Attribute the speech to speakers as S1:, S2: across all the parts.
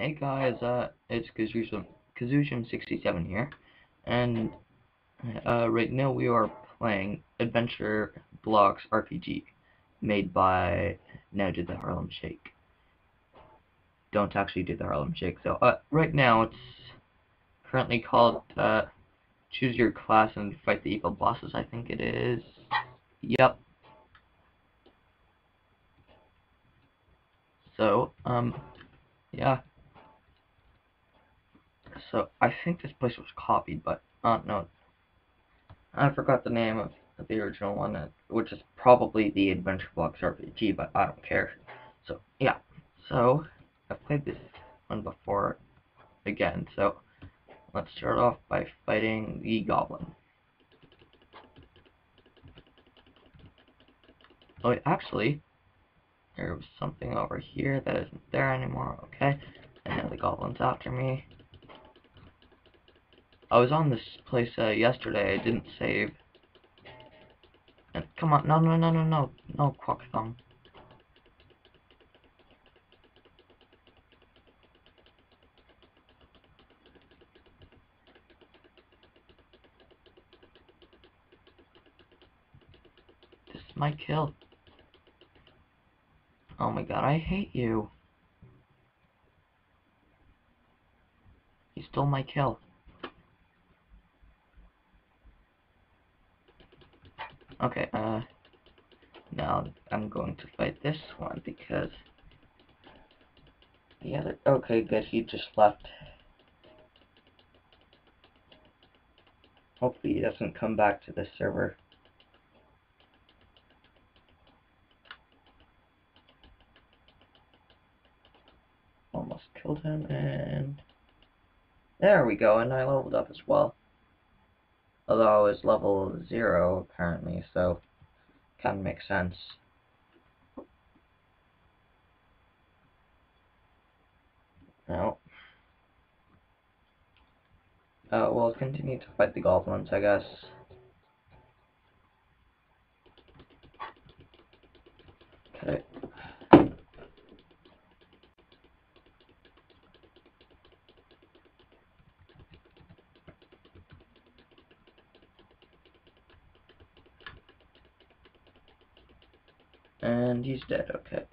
S1: Hey guys, uh, it's Qazujm, Qazujm67 here, and uh, right now we are playing Adventure Blocks RPG, made by Now Did the Harlem Shake. Don't actually do the Harlem Shake, so, uh, right now it's currently called, uh, Choose Your Class and Fight the Evil Bosses, I think it is. Yep. So, um, yeah. So I think this place was copied, but uh, no, I forgot the name of the original one, uh, which is probably the Adventure Blocks RPG, but I don't care. So yeah, so I've played this one before again. So let's start off by fighting the Goblin. Oh, actually, there was something over here that isn't there anymore. Okay, and now the Goblin's after me. I was on this place uh, yesterday. I didn't save. And come on, no, no, no, no, no, no, Quack. This is my kill. Oh my god, I hate you. You stole my kill. Okay, uh, now I'm going to fight this one because the other, okay, good, he just left. Hopefully he doesn't come back to the server. Almost killed him, and there we go, and I leveled up as well although it's level 0 apparently, so kind of makes sense. No. Uh, we'll continue to fight the goblins, I guess. Okay. And he's dead, okay.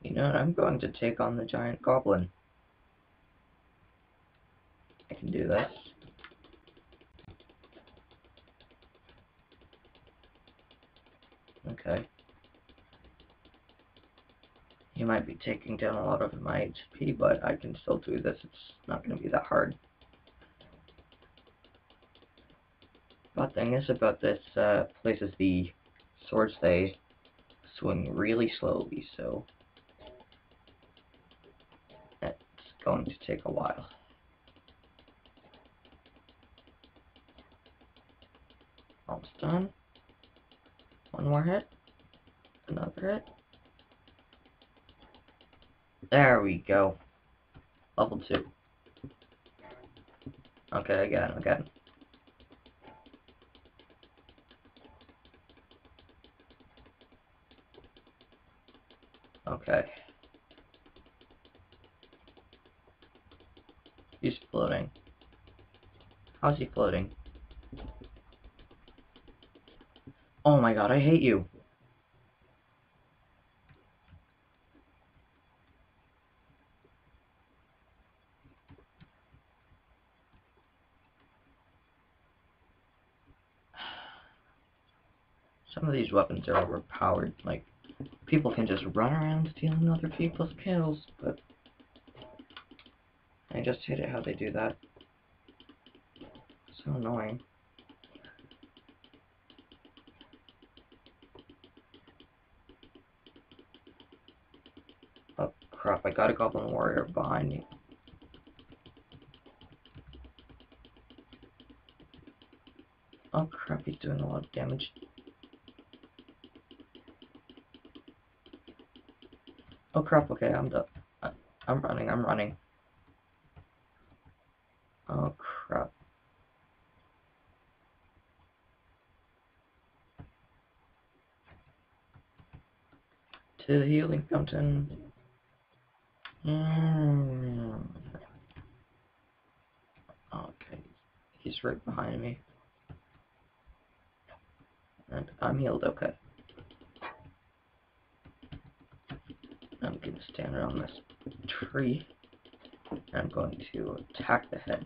S1: You know what, I'm going to take on the giant goblin. I can do this. Okay. He might be taking down a lot of my HP, but I can still do this. It's not going to be that hard. Bad thing is about this uh, place is the swords they swing really slowly, so it's going to take a while. Almost done. One more hit. Another hit. There we go. Level 2. Okay, i got again, again. Okay. He's floating. How's he floating? Oh my god, I hate you. Some of these weapons are overpowered, like people can just run around stealing other people's kills, but I just hate it how they do that. So annoying. Oh crap, I got a goblin warrior behind me. Oh crap, he's doing a lot of damage. Oh crap, okay, I'm done. I'm running, I'm running. Oh crap. to the healing fountain. Mm. Okay, he's right behind me. And I'm healed, okay. To stand around this tree. I'm going to attack the head.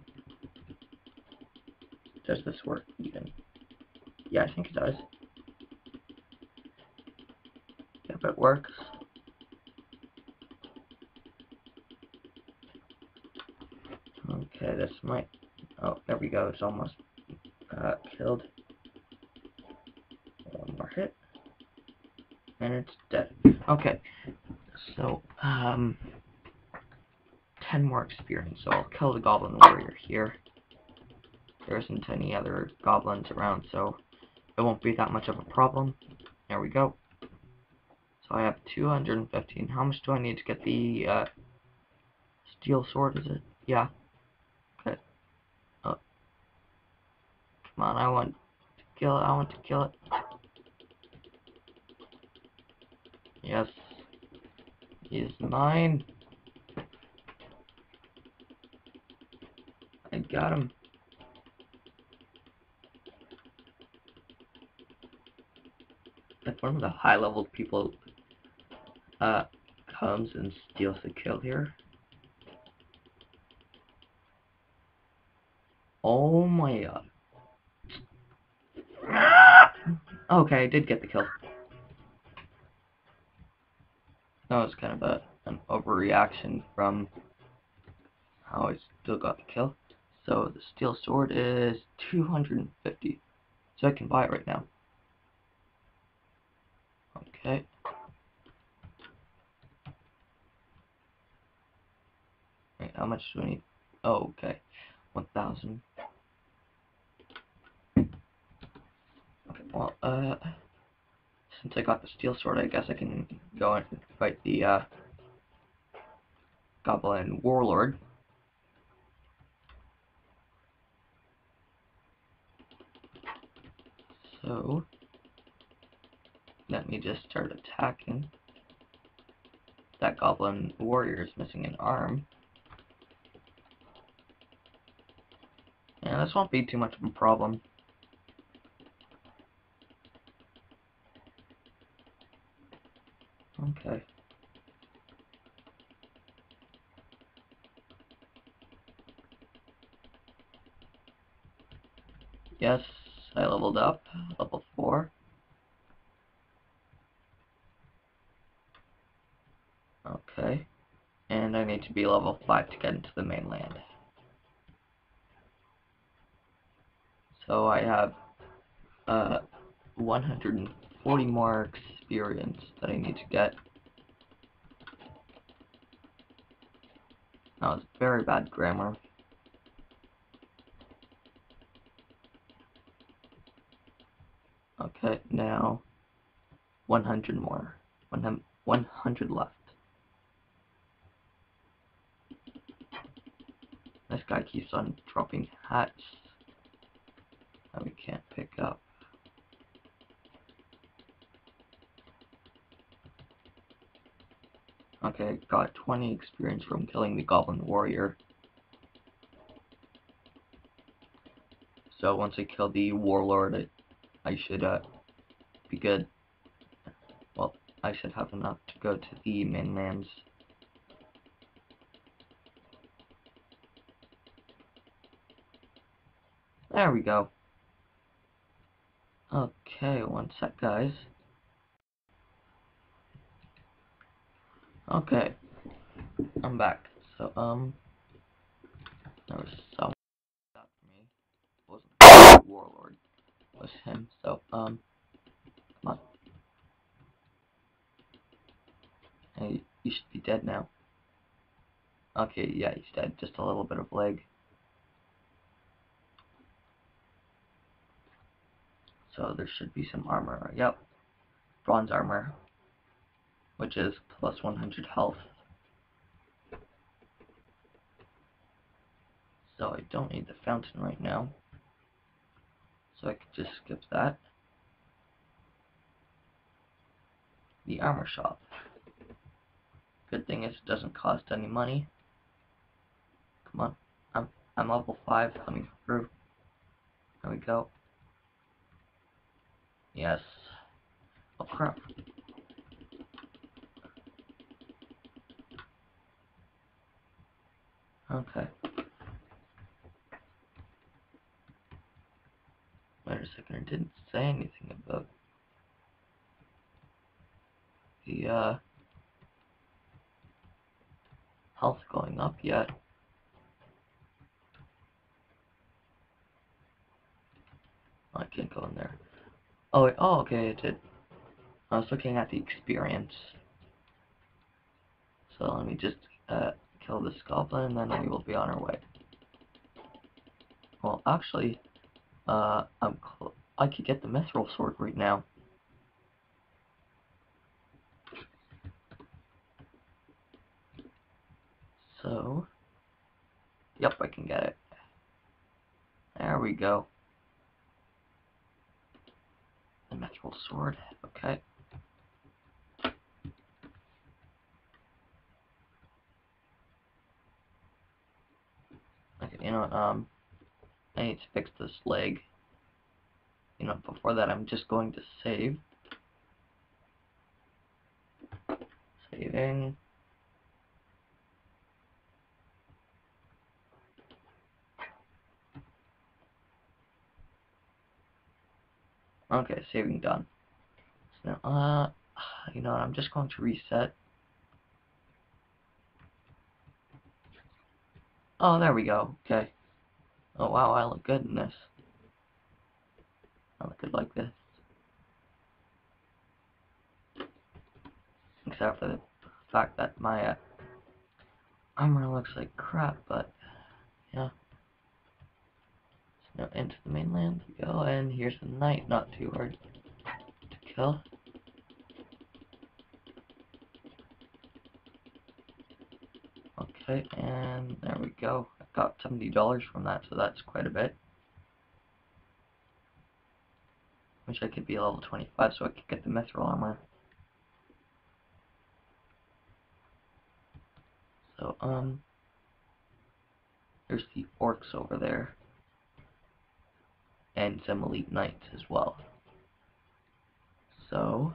S1: Does this work even? Yeah, I think it does. If it works. Okay, this might... Oh, there we go. It's almost uh, killed. One more hit. And it's dead. Okay. Um... 10 more experience, so I'll kill the Goblin Warrior here. There isn't any other goblins around, so it won't be that much of a problem. There we go. So I have 215. How much do I need to get the uh, steel sword, is it? Yeah. Okay. Oh. Come on, I want to kill it. I want to kill it. Yes. Is mine. I got him. If one of the high level people uh, comes and steals the kill here. Oh my god. Okay, I did get the kill. That was kind of a, an overreaction from how I still got the kill. So the steel sword is 250. So I can buy it right now. Okay. Wait, how much do I need? Oh, okay. 1,000. Okay, well, uh, since I got the steel sword, I guess I can go and fight the, uh, Goblin Warlord. So, let me just start attacking. That goblin warrior is missing an arm. And this won't be too much of a problem. Okay. Yes, I leveled up, level 4. Okay. And I need to be level 5 to get into the mainland. So I have uh, 140 more experience that I need to get. That was very bad grammar. Okay, now 100 more. 100 left. This guy keeps on dropping hats that we can't pick up. Okay, got 20 experience from killing the Goblin Warrior. So once I kill the Warlord, I, I should uh, be good. Well, I should have enough to go to the mainlands. There we go. Okay, one sec, guys. Okay, I'm back. So, um, there was someone that me. It wasn't warlord. It was him. So, um, come on. Hey, you should be dead now. Okay, yeah, he's dead. Just a little bit of leg. So there should be some armor. Yep. Bronze armor. Which is plus 100 health. So I don't need the fountain right now. So I could just skip that. The armor shop. Good thing is it doesn't cost any money. Come on. I'm I'm level five coming through. There we go. Yes. Oh crap. Okay. Wait a second, it didn't say anything about the uh health going up yet. I can't go in there. Oh, wait, oh, okay, it did. I was looking at the experience. So let me just uh, kill this goblin, and then we will be on our way. Well, actually, uh, I'm I could get the mithril sword right now. So, yep, I can get it. There we go. The mithril sword, okay. Okay, you know um, I need to fix this leg. You know, before that I'm just going to save. Saving. Okay, saving done. So now, uh, you know I'm just going to reset. Oh, there we go. Okay. Oh, wow, I look good in this. I look good like this. Except for the fact that my uh, armor looks like crap, but, yeah. So now into the mainland we go, and here's the knight, not too hard to kill. Okay, and there we go. I got $70 from that, so that's quite a bit. Wish I could be level 25 so I could get the mithril armor. So, um, there's the orcs over there. And some elite knights as well. So,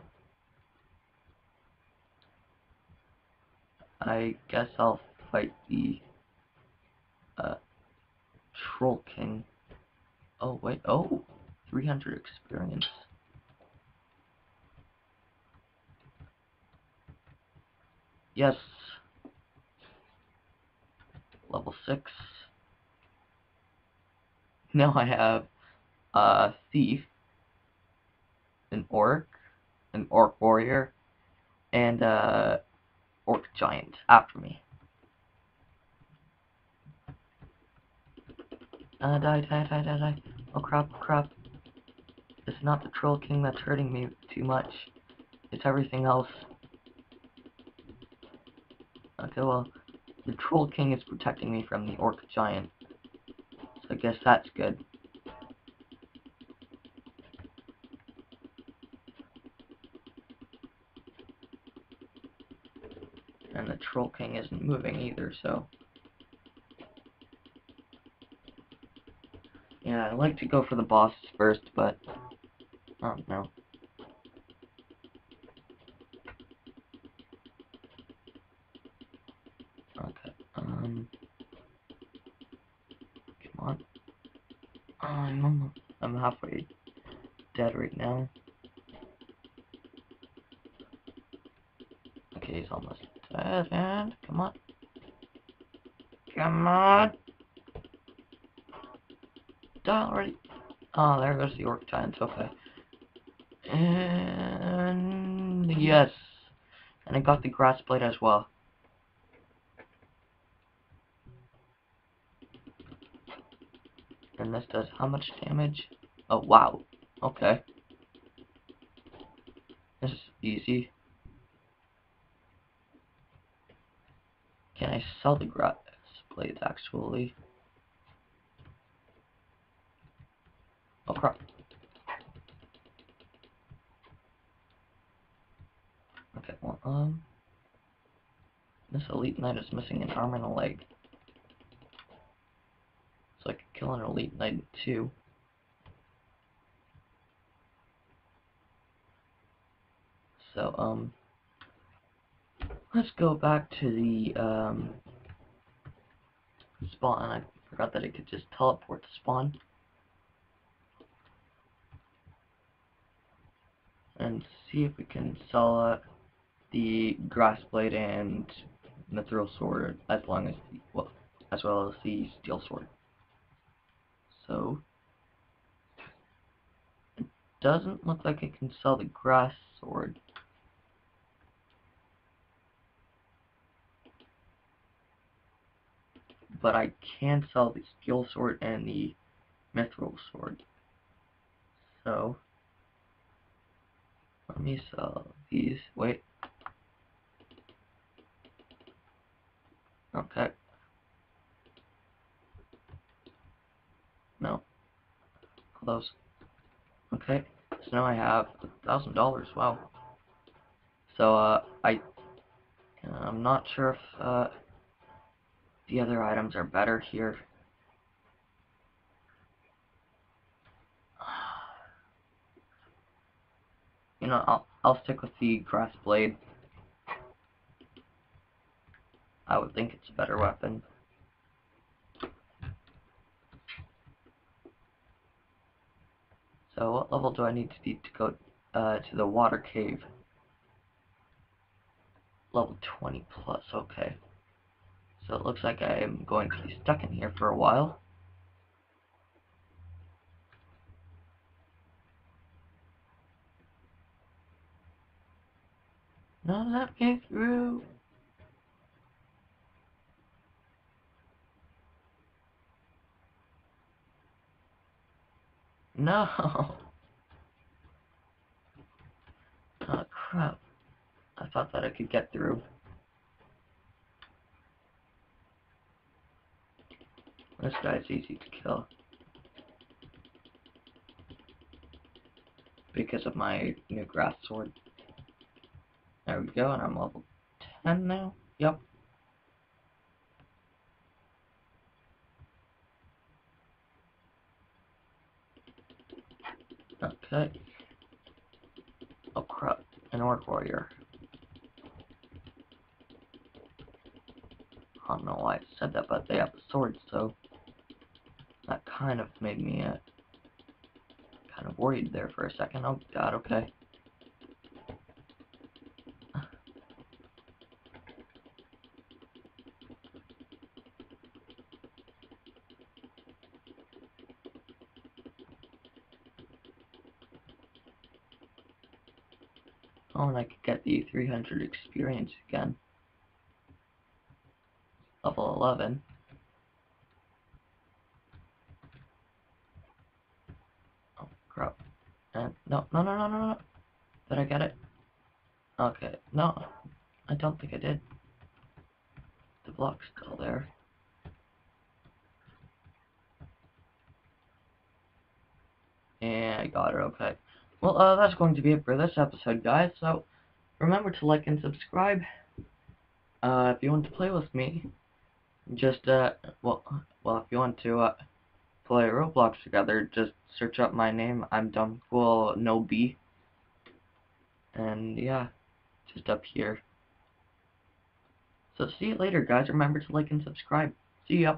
S1: I guess I'll fight the uh, Troll King. Oh, wait, oh, 300 experience. Yes. Level 6. Now I have a thief, an orc, an orc warrior, and a orc giant after me. Uh, die, die, die, die, die. Oh crap, crap. It's not the Troll King that's hurting me too much. It's everything else. Okay, well, the Troll King is protecting me from the Orc Giant. So I guess that's good. And the Troll King isn't moving either, so... Yeah, I like to go for the bosses first, but... Oh, no. Okay, um... Come on. Oh, I'm, almost, I'm halfway dead right now. Okay, he's almost dead, and... Come on. Come on! Already. Oh, there goes the orc giant. Okay. And yes. And I got the grass blade as well. And this does how much damage? Oh, wow. Okay. This is easy. Can I sell the grass blade actually? Oh crap. Okay, well, um... This elite knight is missing an arm and a leg. So I could kill an elite knight too. So, um, let's go back to the, um, spawn. I forgot that it could just teleport to spawn. And see if we can sell uh, the grass blade and mithril sword as long as the, well, as well as the steel sword. So it doesn't look like I can sell the grass sword. But I can sell the steel sword and the mithril sword. So let me sell these. Wait. Okay. No. Close. Okay. So now I have a thousand dollars. Wow. So uh, I I'm not sure if uh, the other items are better here. You know, I'll I'll stick with the grass blade. I would think it's a better weapon. So what level do I need to be to go uh, to the water cave? Level 20 plus, okay. So it looks like I'm going to be stuck in here for a while. Of that came through. No. Oh crap. I thought that I could get through. This guy's easy to kill. Because of my new grass sword. There we go, and I'm level 10 now. Yep. Okay. Oh crap, an orc warrior. I don't know why I said that, but they have a sword, so that kind of made me uh, kind of worried there for a second. Oh god, okay. Oh, and I could get the 300 experience again. Level 11. Oh, crap. And, no, no, no, no, no, no. Did I get it? Okay, no. I don't think I did. The block's still there. And I got it, okay. Well, uh, that's going to be it for this episode, guys. So, remember to like and subscribe. Uh, if you want to play with me, just, uh, well, well, if you want to, uh, play Roblox together, just search up my name. I'm Dumb Dumbcool No B. And, yeah, just up here. So, see you later, guys. Remember to like and subscribe. See ya.